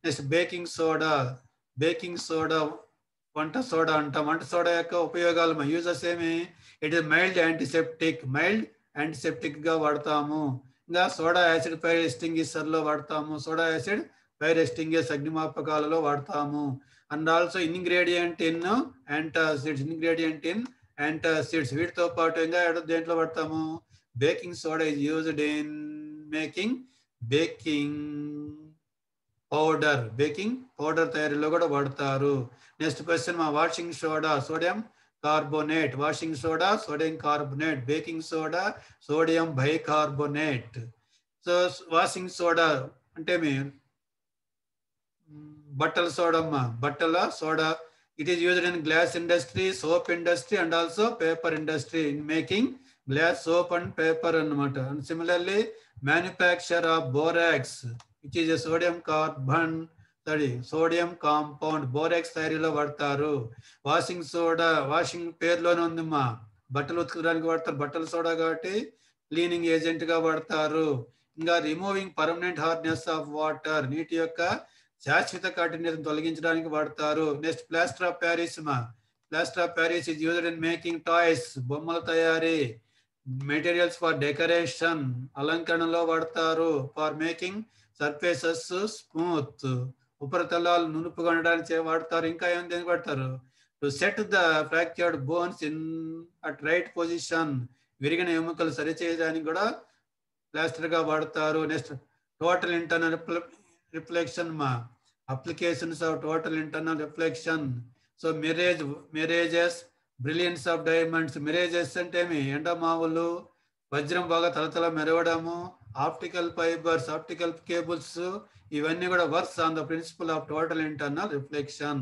Next baking soda baking soda వంట సోడా అంటాం. వంట సోడా యొక్క ఉపయోగాలు యూజర్స్ ఏమి? It is mild antiseptic mild యాంటీసెప్టిక్గా వాడతాము. ఇంకా సోడా యాసిడ్ ఫైర్ ఎస్టింగిసర్లో వాడతాము. సోడా యాసిడ్ ఫైర్ ఎస్టింగర్స్ అగ్నిమాపకాలలో వాడతాము. And also ingredient in antacids ingredient in antacids వీటితో పాటు ఇంకా దేంట్లో పడతాము baking soda is used in making baking powder baking powder తయారీలో కూడా వాడతారు. నెక్స్ట్ క్వశ్చన్ మా washing soda sodium carbonate washing soda sodium carbonate baking soda sodium bicarbonate so washing soda అంటే మీ బట్టల సోడా అమ్మా. బట్టల soda. It is used in glass industry soap industry and also paper industry in making glass soap and paper అన్నమాట. And similarly manufacture of borax which is sodium carbon sorry sodium compound borax తయారీలో వాడతారు. వాషింగ్ సోడా వాషింగ్ పేరులోనే ఉందమ్మా. బట్టలు ఉతుకడానికి వాడతారు. బట్టల సోడా కాబట్టి క్లీనింగ్ ఏజెంట్గా వాడతారు. ఇంకా removing permanent hardness of water నీటి యొక్క శాశ్వత కాఠిన్యతను తొలగించడానికి వాడతారు. నెక్స్ట్ ప్లాస్టర్ ఆఫ్ ప్యారిస్ మా. Plaster of Paris is used in making toys బొమ్మల తయారీ మెటీరియల్స్ ఫర్ డెకరేషన్ అలంకరణలో వాడతారు. ఫర్ మేకింగ్ సర్ఫేసెస్ స్మూత్ ఉపరితలాలు నునుపుగా ఉండడానికి వాడతారు. ఇంకా ఏం దేనికి వాడతారు? To set the fractured bones in at right position విరిగిన ఎముకలు సరిచేయడానికి కూడా ప్లాస్టర్గా వాడతారు. నెక్స్ట్ టోటల్ ఇంటర్నల్ రిఫ్లెక్షన్ మా. Applications of total internal reflection so mirage mirages brilliance of diamonds mirages అంటే ఏమి? ఎండమావులు వజ్రం బాగా తలతల మెరవడము ఆప్టికల్ ఫైబర్స్ ఆప్టికల్ కేబుల్స్ ఇవన్నీ కూడా works on the principle of total internal reflection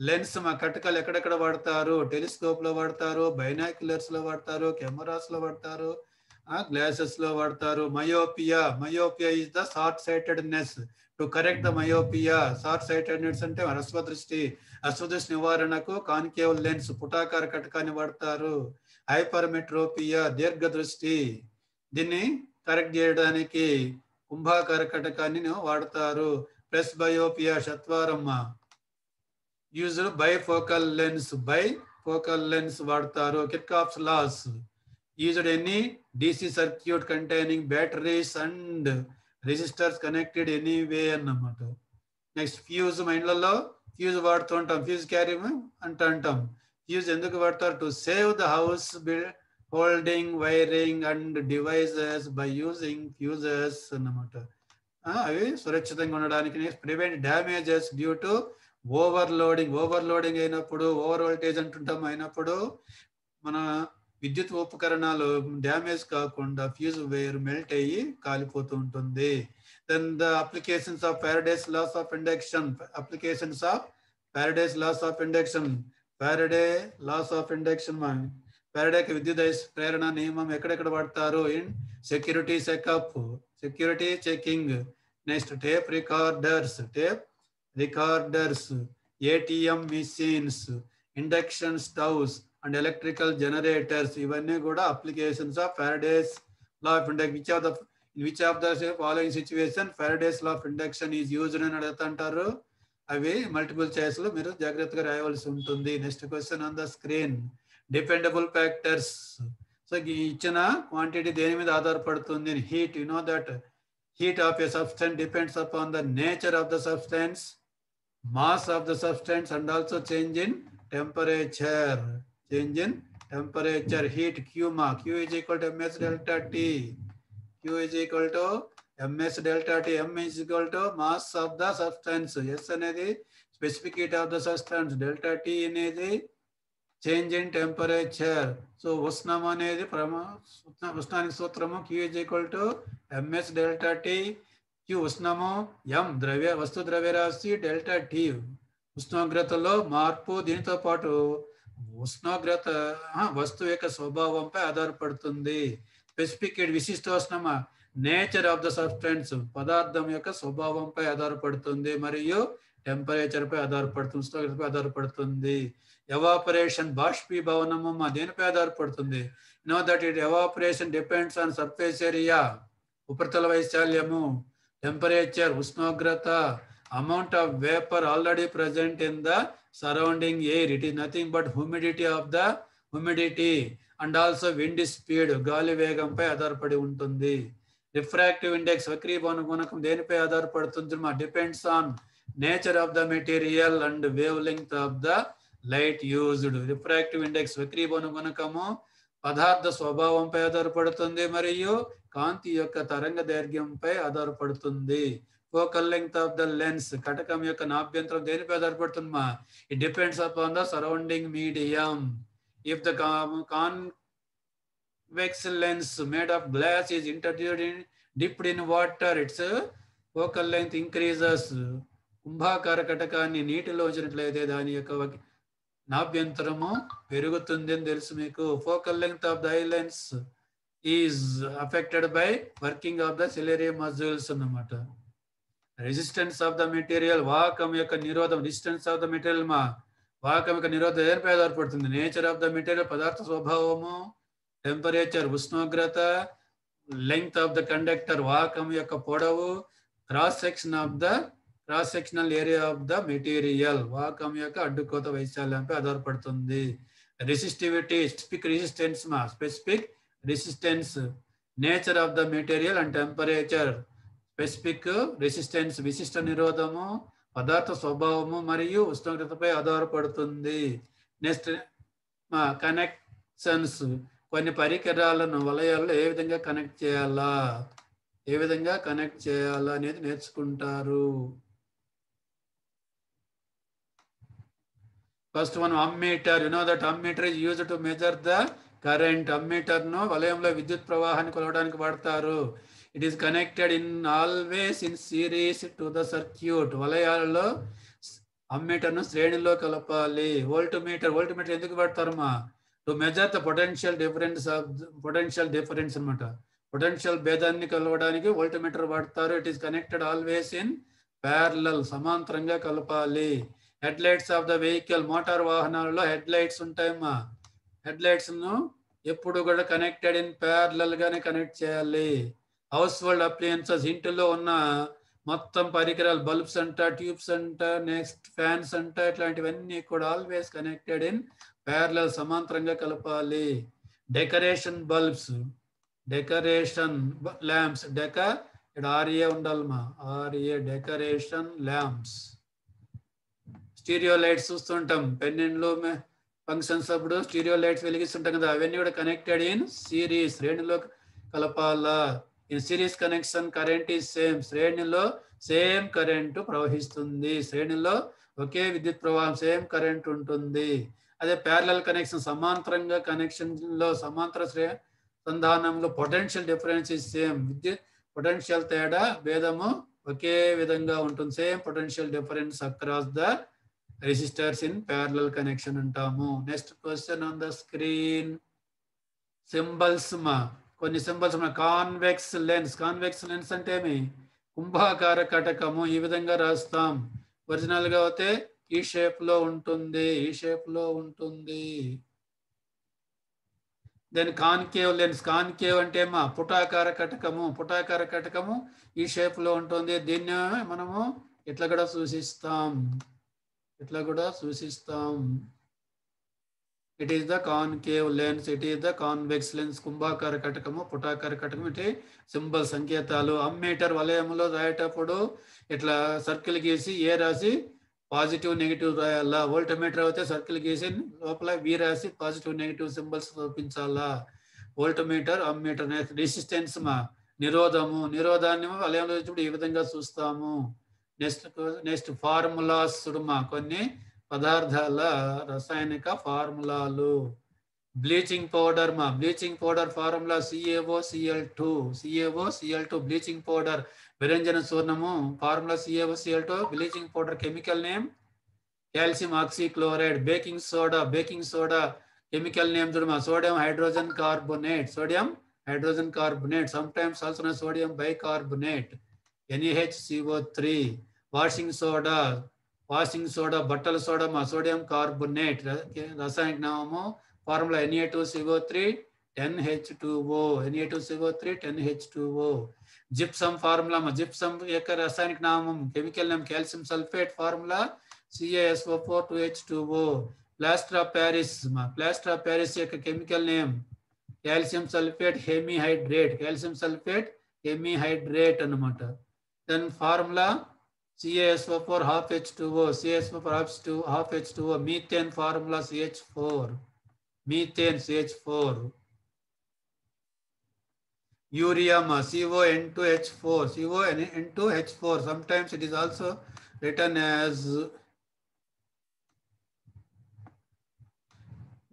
lens మా కటకలు ఎక్కడెక్కడ వాడతారు? టెలిస్కోప్లో వాడతారు బైనాక్యులర్స్లో వాడతారు కెమెరాస్లో వాడతారు గ్లాసెస్లో వాడతారు. Myopia myopia is the short sightedness to correct the myopia short sightedness అంటే అశ్వదృష్టి అశ్వదృష్టి నివారణకు కాన్కేవ్ లెన్స్ పుటాకార కటకాన్ని వాడతారు. హైపర్మెట్రోపియా దీర్ఘ దృష్టి దీన్ని కరెక్ట్ చేయడానికి కుంభాకార కటకాన్ని వాడతారు. Plus బయోపియా షత్వారమ్మ use bifocal lens bifocal lens వాడతారు Kirchhoff's laws used any DC circuit containing batteries and resistors connected anyway అన్నమాట. నెక్స్ట్ ఫ్యూజ్ మైండ్లలో ఫ్యూజ్ వాడుతూ ఉంటాం. ఫ్యూజ్ క్యారీ అంటూ అంటాం ఫ్యూజ్ ఎందుకు వాడతారు? To save the house bill holding wiring and devices by using fuses అన్నమాట. అవి సురక్షితంగా ఉండడానికి prevent damages due to overloading overloading అయినప్పుడు ఓవర్ వోల్టేజ్ అంటుంటాం. అయినప్పుడు మన విద్యుత్ ఉపకరణాలు డ్యామేజ్ కాకుండా ఫ్యూజ్ వేర్ మెల్ట్ అయ్యి కాలిపోతూ ఉంటుంది. Then the applications of Faraday's laws of induction applications of Faraday's laws of induction Faraday laws of induction పారడేకి విద్యుత్ ప్రేరణ నియమం ఎక్కడెక్కడ వాడతారు? In security checkup security checking next tape recorders tape recorders ATM machines induction stoves and electrical generators ఇవన్నీ కూడా applications of Faraday's law of induction which of the which of the following situation Faraday's law of induction is used అని అడుగుతుంటారు. అవి మల్టిపుల్ చాయిస్లో మీరు జాగ్రత్తగా రాయవలసి ఉంటుంది. Next question on the screen dependable factors so ఇచ్చిన క్వాంటిటీ దేని మీద ఆధారపడుతుంది? Heat you know that heat of a substance depends upon the nature of the substance mass of the substance and also change in temperature change in temperature heat క్యూమా Q is equal to MS delta T Q is equal to MS delta T M is equal to mass of the substance S అనేది specific heat of the substance delta T అనేది చేంజ్ ఇన్ టెంపరేచర్ సో ఉష్ణం అనేది ప్రమా ఉష్ణానికి సూత్రము Q is equal to MS delta T Q ఉష్ణము M ద్రవ్య వస్తు ద్రవ్యరాశి డెల్టా టీ ఉష్ణోగ్రతలో మార్పు దీనితో పాటు ఉష్ణోగ్రత వస్తువు యొక్క స్వభావంపై ఆధారపడుతుంది. స్పెసిఫిక్ విశిష్టోష్ణమ? నేచర్ ఆఫ్ ద సబ్స్టెన్స్ పదార్థం యొక్క స్వభావంపై ఆధారపడుతుంది మరియు టెంపరేచర్ పై ఆధారపడుతుంది ఉష్ణోగ్రతపై ఆధారపడుతుంది. ఎవాపరేషన్ బాష్పీభవనము మా దేనిపై ఆధారపడుతుంది? Know that it evaporation depends on surface area ఉపరితల వైశాల్యము టెంపరేచర్ ఉష్ణోగ్రత amount of vapour already present in the surrounding air it is nothing but humidity of the humidity and also wind speed గాలి వేగంపై ఆధారపడి ఉంటుంది. రిఫ్రాక్టివ్ ఇండెక్స్ వక్రీభవన గుణకం దేనిపై ఆధారపడుతుంది మా depends on nature of the material and wave length of the light used refractive index వక్రీభవన గుణకము పదార్థ స్వభావంపై ఆధారపడుతుంది మరియు కాంతి యొక్క తరంగ దైర్ఘ్యంపై ఆధారపడుతుంది. Focal length of the lens కటకం యొక్క నాభ్యంతరం దేనిపై ఆధారపడుతుందమ్మా? It depends upon the surrounding medium if the convex lens made of glass is introduced in dipped in water its focal length increases కుంభాకార కటకాన్ని నీటిలో ఉంచినట్లయితే దాని యొక్క నాభ్యంతరము పెరుగుతుంది అని తెలుసు మీకు. Focal length of the eye lens is affected by working of the ciliary muscles అన్నమాట. రెసిస్టెన్స్ ఆఫ్ ద మెటీరియల్ వాకం యొక్క నిరోధం రెసిస్టెన్స్ ఆఫ్ ద మెటీరియల్ మా వాకం యొక్క నిరోధం దేనిపై ఆధారపడుతుంది. నేచర్ ఆఫ్ ద మెటీరియల్ పదార్థ స్వభావము టెంపరేచర్ ఉష్ణోగ్రత లెంగ్త్ ఆఫ్ ద కండక్టర్ వాకం యొక్క పొడవు cross section of the cross sectional area of the material వాకం యొక్క అడ్డుకోత వైశాల్యంపై ఆధారపడుతుంది. రెసిస్టివిటీ స్పెసిఫిక్ రెసిస్టెన్స్ మా specific resistance nature of the material and temperature specific resistance విశిష్ట నిరోధము పదార్థ స్వభావము మరియు ఉష్ణోగ్రతపై ఆధారపడుతుంది. నెక్స్ట్ కనెక్షన్స్ కొన్ని పరికరాలను వలయాల్లో ఏ విధంగా కనెక్ట్ చేయాలా? ఏ విధంగా కనెక్ట్ చేయాలా అనేది నేర్చుకుంటారు. ఫస్ట్ మనం ammeter you know that ammeter is use to measure the current అమ్మీటర్ను వలయంలో విద్యుత్ ప్రవాహాన్ని కొలవడానికి వాడతారు. It is connected in always in series to the circuit వలయాలలో అమ్మీటర్ను శ్రేణిలో కలపాలి. వోల్ట్ మీటర్ వోల్ట్ మీటర్ ఎందుకు పెడతారమ్మా to measure the potential difference of potential difference అనమాట పొటెన్షియల్ భేదాన్ని కలవడానికి వోల్ట్ మీటర్ వాడతారు. It is connected always in parallel సమాంతరంగా కలపాలి. Headlights of the vehicle motor వాహనాలలో headlights ఉంటాయమ్మా హెడ్ లైట్స్ను ఎప్పుడు కూడా కనెక్టెడ్ ఇన్ ప్యారలల్గానే కనెక్ట్ చేయాలి. హౌస్ హోల్డ్ అప్లయన్సెస్ ఇంటిలో ఉన్న మొత్తం పరికరాలు బల్బ్స్ అంట ట్యూబ్స్ అంట నెక్స్ట్ ఫ్యాన్స్ అంట ఇట్లాంటివన్నీ కూడా ఆల్వేస్ కనెక్టెడ్ ఇన్ ప్యారలల్ సమాంతరంగా కలపాలి. డెకరేషన్ బల్బ్స్ డెకరేషన్ ల్యాంప్స్ డెక ఇక్కడ ఆర్ఏ ఉండాలమ్మా. ఆర్ఏ డెకరేషన్ ల్యాంప్స్ స్టీరియో లైట్స్ చూస్తుంటాం. పెన్నెండ్లో ఫంక్షన్స్ అప్పుడు స్టీరియో లైట్స్ వెలిగిస్తుంటాం కదా. అవన్నీ కూడా కనెక్టెడ్ ఇన్ సిరీస్ శ్రేణిలో కలపాలా? ఇన్ సిరీస్ కనెక్షన్ కరెంట్ ఈ సేమ్ శ్రేణిలో సేమ్ కరెంటు ప్రవహిస్తుంది. శ్రేణిలో ఒకే విద్యుత్ ప్రవాహం సేమ్ కరెంట్ ఉంటుంది. అదే ప్యారలల్ కనెక్షన్ సమాంతరంగా కనెక్షన్లో సమాంతర శ్రే సంధానంలో పొటెన్షియల్ డిఫరెన్స్ ఇస్ సేమ్ విద్యుత్ పొటెన్షియల్ తేడా భేదము ఒకే విధంగా ఉంటుంది. Same potential difference across the resistors in parallel connection అంటాము. Next question on the screen symbols మా. కొన్ని సింబల్స్ మా కాన్వెక్స్ లెన్స్ కాన్వెక్స్ లెన్స్ అంటే ఏమి? కుంభాకార కటకము ఈ విధంగా రాస్తాం. ఒరిజినల్గా అయితే ఈ షేప్లో ఉంటుంది ఈ షేప్లో ఉంటుంది. దెన్ కాన్కేవ్ లెన్స్ కాన్కేవ్ అంటే మా పుటాకార కటకము పుటాకార కటకము ఈ షేప్లో ఉంటుంది. దీన్ని మనము ఇట్లా కూడా సూచిస్తాం? ఇట్లా కూడా సూచిస్తాం? It is the concave lens it is the convex lens కుంభాకార కటకము పుటాకార కటకం ఇటు సింబల్ సంకేతాలు అమ్మీటర్ వలయంలో రాయేటప్పుడు ఇట్లా సర్కిల్ గీసి ఏ రాసి పాజిటివ్ నెగిటివ్ రాయాలా? వోల్టమీటర్ అయితే సర్కిల్ గీసి లోపల వి రాసి పాజిటివ్ నెగిటివ్ సింబల్స్ చూపించాలా వోల్టమీటర్ అమ్మీటర్ రెసిస్టెన్స్ మా నిరోధము. నిరోధాన్ని వలయంలో చూసినప్పుడు ఈ విధంగా చూస్తాము. నెక్స్ట్ నెక్స్ట్ ఫార్ములాస్ చూడమా కొన్ని పదార్థాల రసాయనిక ఫార్ములాలు. బ్లీచింగ్ పౌడర్ మా bleaching powder formula CAO CL two CAO CL two bleaching powder. విరంజన చూర్ణము formula CAO CL two bleaching powder chemical name. Calcium oxychloride baking soda baking soda chemical name చూడమా sodium hydrogen carbonate sodium hydrogen carbonate sometimes also sodium bicarbonate NAHCO three washing soda washing soda బట్టల సోడా మా సోడియం కార్బోనేట్ రసాయనిక నామము formula NA two CO three ten H two O NA two CO three ten H two O gypsum formula మా జిప్సమ్ యొక్క రసాయనిక నామం chemical name calcium sulphate formula CASO four two H two O plaster of Paris మా ప్లాస్టర్ ఆఫ్ ప్యారిస్ యొక్క chemical name calcium sulphate hemihydrate calcium sulphate hemihydrate అనమాట then formula CaSO4 half H2O, CaSO4 half H2 half H2O, methane formula CH4, methane CH4. Urea CON2H4, CON2H4. Sometimes it is also written as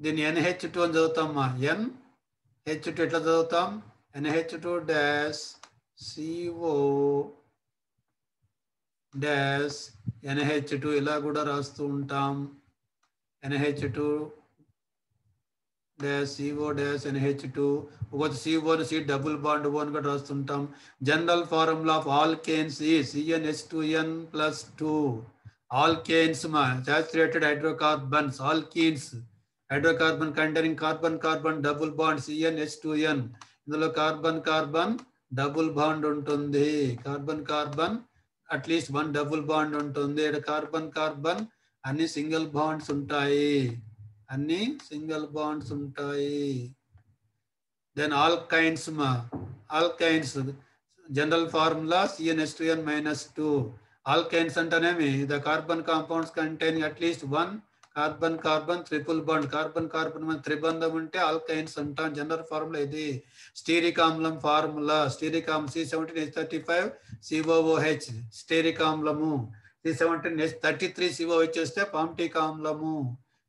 దీన్ని ఎన్హెచ్ టూ అని చదువుతామా ఎన్ హెచ్ టూ ఎట్లా చదువుతాం NH two dash CO dash NH two ఇలా కూడా రాస్తూ ఉంటాం. NH two dash CO dash NH two ఒక సిఓ సి డబుల్ బాండ్ ఓన్ కూడా రాస్తుంటాం జనరల్ ఫార్ములా ఆఫ్ ఆల్కేన్స్ ఈ CNH two N plus two alkanes మా saturated hydrocarbons alkenes hydrocarbon containing carbon carbon double bond CNH two N ఇందులో కార్బన్ కార్బన్ డబుల్ బాండ్ ఉంటుంది. Carbon carbon at least one double bond ఉంటుంది. ఇక్కడ కార్బన్ కార్బన్? అన్ని సింగిల్ బాండ్స్ ఉంటాయి. అన్ని సింగిల్ బాండ్స్ ఉంటాయి. దెన్ ఆల్ కైండ్స్ మా. Alkynes general formula CNS two N minus two alkynes అంటేనేమి? The carbon compounds containing at least one carbon carbon triple bond carbon carbon త్రిబంధం ఉంటే ఆల్కైన్స్ అంటాం. జనరల్ ఫార్ములా ఇది. స్టీరిక్ ఆమ్లం ఫార్ములా స్టీరిక్ ఆమ్లం C seventeen H thirty five COOH stearic ఆమ్లము C seventeen H thirty three COH వస్తే పాంటిక్ ఆమ్లము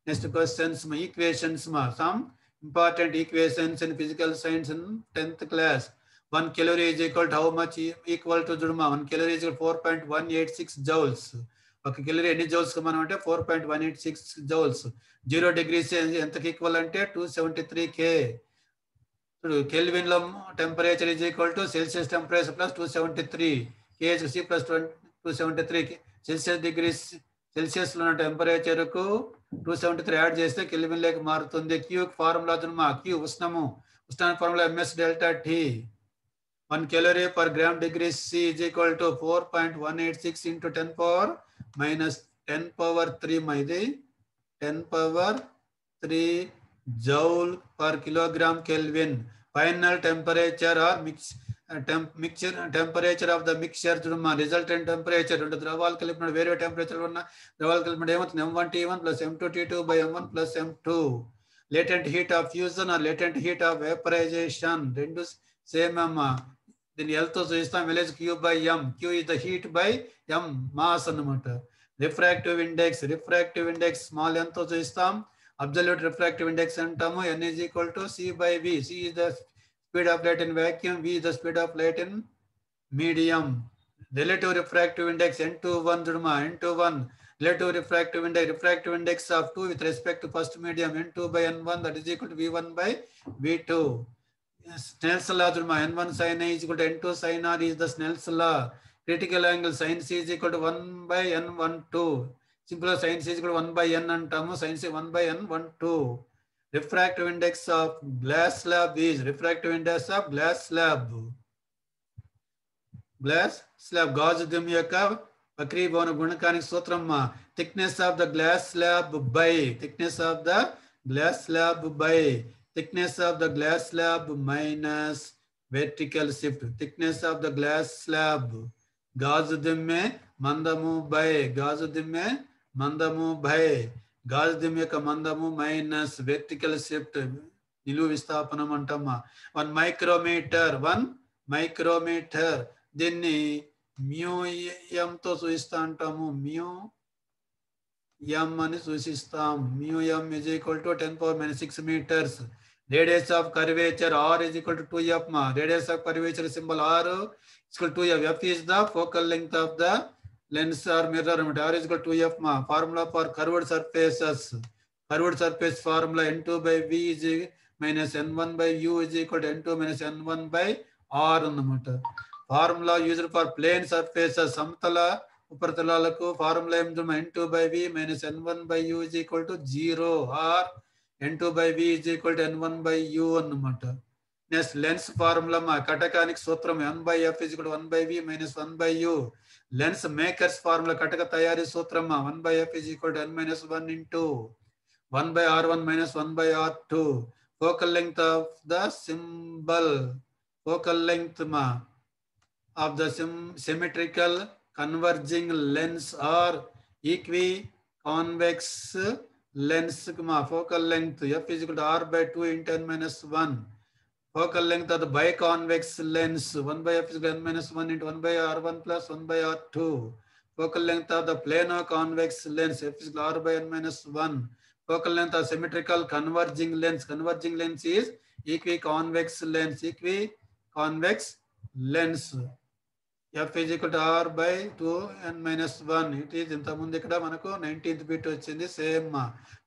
నెక్స్ట్ క్వశ్చన్స్ మా. ఈక్వేషన్స్ మా some important equations in physical science in tenth class one calorie is equal to how much equal to చూడమా one calorie is four point one eight six joules ఒక కిలోరీ ఎన్ని జౌల్స్ మనం అంటే four point one eight six joules zero degrees ఎంతకి ఈక్వల్ అంటే టూ సెవెంటీ త్రీ కే ఇప్పుడు కెల్విన్లో temperature is equal to Celsius temperature plus two seventy three KH C plus two seventy three Celsius degrees సెల్సియస్లో ఉన్న టెంపరేచర్కు టూ సెవెంటీ త్రీ యాడ్ చేస్తే కెల్విన్ లేక మారుతుంది క్యూ ఫార్ములా మా క్యూ ఉష్ణము ఉష్ణ formula ms delta T one calorie per gram degree C is equal to four point one eight six into ten power minus ten power three ఇది ten power 3 joule per kilogram Kelvin. Final temperature or mix uh, temp, mixture temperature of the mixture చూడమ్మా రిజల్టెంట్ టెంపరేచర్ రెండు ద్రవాలు కలిపిన వేరే టెంపరేచర్ ఉన్న ద్రవాలు కలిపిన ఏమవుతుంది M one T one plus M two T two by M one plus M two latent heat of fusion or latent heat of vaporisation రెండు సేమ్ అమ్మా దీన్ని L తో చూస్తాం village Q by M Q is the heat by M mass అన్నమాట. Refractive index refractive index small ఎంతో చూస్తాం అబ్జల్యూట్ రిఫ్రాక్టివ్ ఇండెక్స్ అంటాము N is equal to C by V C is the speed of light in vacuum V the speed of light in medium relative refractive index N two one దుడుమా N two one relative refractive index refractive index of 2 with respect to first medium n2 by n1 that is equal to v1 by v2 Snell's law Durma, n1 sin a is equal to n2 sin r is the Snell's law critical angle sin c is equal to 1 by n1 2 simple sin c is equal to 1 by n అంటాము sin c 1 by n 1 2 refractive index of glass slab is refractive index of glass slab. Glass slab గాజు దిమ్ యొక్క వక్రీభవన గుణకానికి సూత్రం thickness of the glass slab by thickness of the glass slab by thickness of the glass slab minus vertical shift thickness of the glass slab గాజు దిమ్మె మందము బై గాజు దిమ్మె మందము బై గాజు దిమ్మె యొక్క మందము మైనస్ వెర్టికల్ షిఫ్ట్ నిలువు విస్థాపనం అంటమ్మా వన్ మైక్రోమీటర్ వన్ మైక్రోమీటర్ దీన్ని మ్యూ ఎంతో సూచిస్తా అంటాము మ్యూ ఎం అని సూచిస్తాం mu M is equal to ten power minus six metres radius of curvature R is equal to two F మా radius of curvature symbol R equal two F F is the focal length of the lens or mirror అనమాట R is equal two F మా formula for curved surfaces curved surface formula N two by V is minus N one by U is equal N two minus N one by R అన్నమాట. Formula used for plane surfaces సమతల ఉపరితలాలకు ఫార్ములా ఏమిటి N two by V minus N one by U is equal to zero or N two by V is equal to N one by U అన్నమాట. నెక్స్ట్ లెన్స్ ఫార్ములా మా కటకానికి సూత్రం N by F is equal one by V minus one by U lens makers formula కటక తయారీ సూత్రం one by F is equal to N minus one into one by R one minus one by R two focal length of the symbol focal length మా of the sim- symmetrical converging lens or equiconvex lens ma focal length f is equal to r by 2 into n minus 1 focal length of the biconvex lens 1 by f is n minus 1 into 1 by r1 plus 1 by r2 focal length of the plano convex lens f is r by n minus 1 focal length of symmetrical converging lens converging lens is equiconvex lens equiconvex lens F is equal to R by two N minus one it is ఇంత ముందు ఇక్కడ మనకు నైన్టీన్త్ బిట్ వచ్చింది same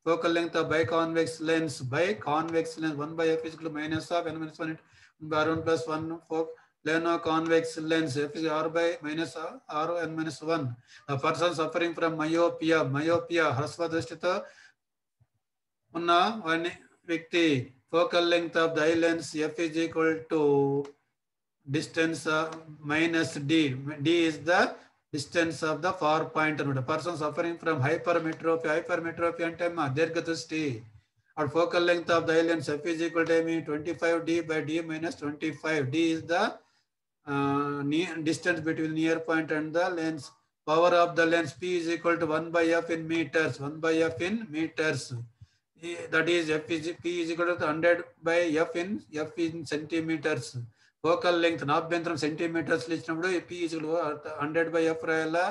focal length of biconvex lens biconvex lens one by F is minus of N minus one R one plus one folk plano convex lens F is R by minus R N minus one the person suffering from myopia myopia హ్రస్వ దృష్టితో ఉన్న వాడిని వ్యక్తి. Focal length of the eye lens F is equal to distance uh, minus d. d is the distance of the far point node. the person suffering from hypermetropia, hypermetropia and tema, dirghatusti. Our focal length of the lens, f is equal to 25d by d minus 25. d is the uh, near, distance between near point and the lens. Power of the lens p is equal to 1 by f in meters, 1 by f in meters. That is f is, p is equal to 100 by f in f in centimeters. Focal length నాభ్యంతరం centimetres ఇచ్చినప్పుడు P equals hundred by F రాయాలా?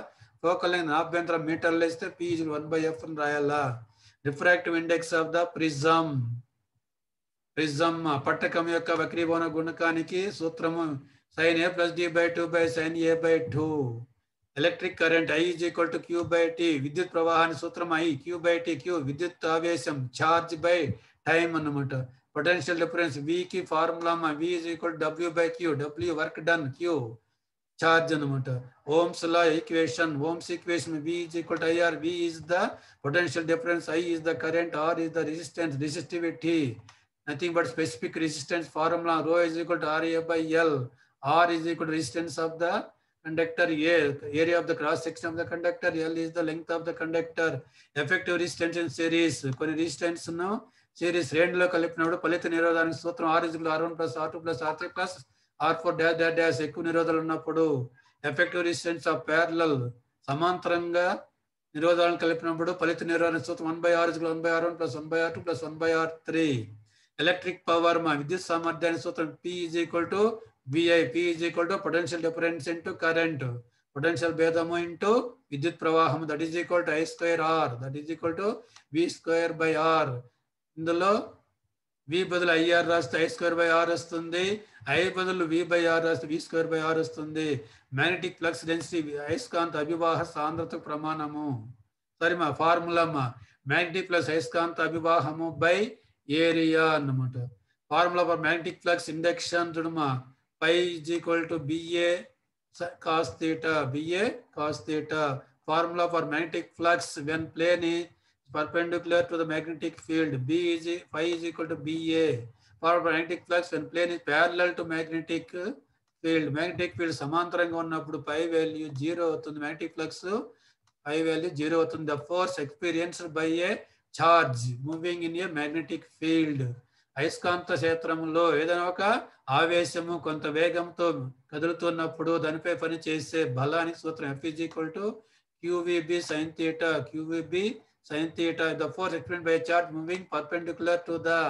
Focal length నాభ్యంతరం మీటర్లు ఇస్తే P equals one by F రాయాలా? Refractive index of the prism. Prism పట్టకం యొక్క వక్రీభవన గుణకానికి సూత్రము sine A plus D by two by sine A by two electric current I is equal to Q by T విద్యుత్ ప్రవాహాన్ని సూత్రం I Q by T Q విద్యుత్ ఆవేశం ఛార్జ్ బై టైం అన్నమాట. पोटेंशियल डिफरेंस वी की फार्मूला में V is equal W by Q W work done Q charge annamata ohms law equation ohms equation v is equal to ir v is the potential difference i is the current r is the resistance resistivity nothing but specific resistance formula rho is equal to ra by l r is equal to resistance of the conductor a area of the cross section of the conductor l is the length of the conductor effective resistance in series koni resistance no series శ్రేణిలో కలిపినప్పుడు ఫలిత నిరోధానికి సూత్రం R ఇజులు R one plus R two plus R three plus R four dash dash dash ఎక్కువ నిరోధాలు ఉన్నప్పుడు ఎఫెక్టివ్ రెసిస్టెన్స్ ఆఫ్ ప్యారలల్ సమాంతరంగా నిరోధాలను కలిపినప్పుడు ఫలిత నిరోధన సూత్రం one by R ఇజులు one by R one plus one by R two plus one by R three. Electric power మా విద్యుత్ సామర్థ్యాన్ని సూత్రం P is equal to VI P is equal to potential difference into current potential భేదము ఇంటూ విద్యుత్ ప్రవాహం that is equal to I square R that is equal to V square by R ఇందులో వి బదులు ఐఆర్ రాస్తే ఐ స్క్వేర్ బై ఆర్ వస్తుంది. ఐ బదులు వి బై ఆర్ రాస్తే వి స్క్వేర్ బై ఆర్ వస్తుంది. మ్యాగ్నెటిక్ ఫ్లక్స్ డెన్సిటీ అయస్కాంత అభివాహ సాంద్రత ప్రమాణము. సరే మా ఫార్ములా మా. మ్యాగ్నెటిక్ ప్లస్ అయస్కాంత అభివాహము బై ఏరియా అన్నమాట. Formula for magnetic flux induction చూడమా phi is equal to BA cos theta BA cos theta formula for magnetic flux when plane perpendicular to the magnetic field b is phi is equal to ba for magnetic flux when plane is parallel to magnetic field magnetic field సమాంతరంగా ఉన్నప్పుడు పై వాల్యూ జీరో అవుతుంది magnetic flux phi value zero అవుతుంది the force experienced by a charge moving in a magnetic field అయస్కాంత క్షేత్రంలో ఏదైనా ఒక ఆవేశము కొంత వేగంతో కదులుతున్నప్పుడు దానిపై పనిచేసే బలానికి సూత్రం F is equal to QVB sine theta QVB sin theta, the force explained by a charge moving perpendicular to the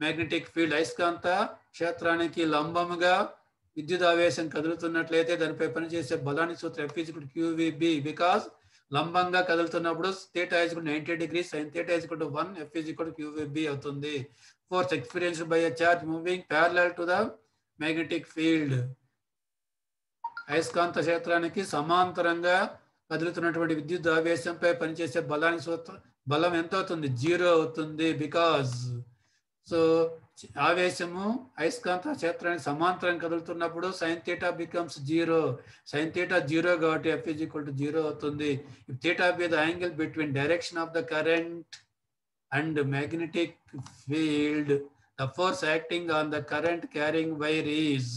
magnetic field. అయస్కాంత క్షేత్రానికి లంబముగా విద్యుత్ ఆవేశం కదులుతున్నట్లయితే దానిపై పనిచేసే బలాన్ని సూత్రం ఎఫ్ ఈజ్కుల్ క్యూవిబి బికాస్ లంబంగా కదులుతున్నప్పుడు theta is equal ninety degree sine theta is equal one F is equal QVB అవుతుంది force experience by a charge moving parallel to the magnetic field అయస్కాంత క్షేత్రానికి సమాంతరంగా కదులుతున్నటువంటి విద్యుత్ ఆవేశంపై పనిచేసే బలానికి సూత్రం బలం ఎంత అవుతుంది? జీరో అవుతుంది బికాజ్ సో ఆవేశము అయస్కాంత క్షేత్రానికి సమాంతరం కదులుతున్నప్పుడు sine theta becomes zero. Sine theta zero కాబట్టి F is equal to zero అవుతుంది. If theta be the angle between direction of the current and magnetic field the force acting on the current carrying wire is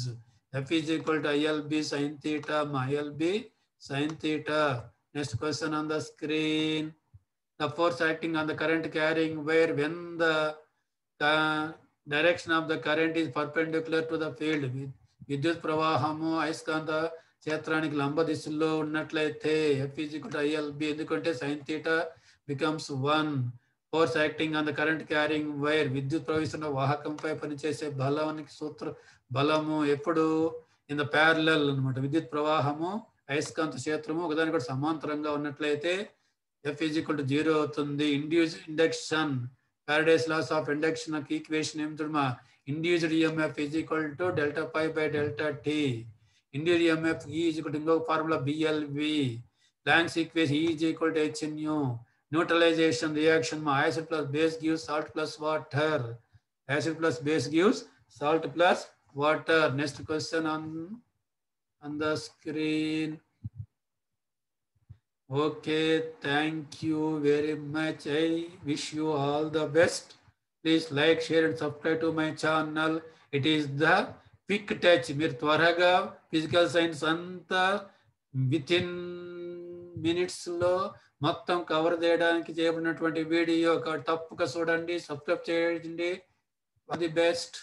F is equal to ILB sine theta ILB sin theta. Next question on the screen. The force acting on the current carrying wire when the uh, direction of the current is perpendicular to the field. విద్యుత్ ప్రవాహము అయస్కాంత క్షేత్రానికి లంబ దిశల్లో ఉన్నట్లయితే ఎఫ్ ఈజ్ ఐఎల్బి ఎందుకంటే sine theta becomes one force acting on the current carrying wire విద్యుత్ ప్రవహిస్తున్న వాహకంపై పనిచేసే బలానికి సూత్ర బలము ఎప్పుడు ఇన్ ద ప్యారలల్ అనమాట విద్యుత్ ప్రవాహము అయస్కాంత క్షేత్రము ఒకదాని కూడా సమాంతరంగా ఉన్నట్లయితే F is equal to zero అవుతుంది. Induce induction Faraday's laws of induction equation ఏం చూడమా? Induced EMF is equal to delta phi by delta T induce EMF is equal to ఇంకొక formula BLV Planck's equation is equal to H nu neutralisation reaction మా acid plus base gives salt plus water acid plus base gives salt plus water next question on on the screen. Okay, thank you very much. I wish you all the best. Please like, share and subscribe to my channel. It is the quick touch. మీరు త్వరగా ఫిజికల్ సైన్స్ అంతా విత్ ఇన్ మినిట్స్లో మొత్తం కవర్ చేయడానికి చేయబడినటువంటి వీడియో తప్పక చూడండి సబ్స్క్రైబ్ చేయండి ది బెస్ట్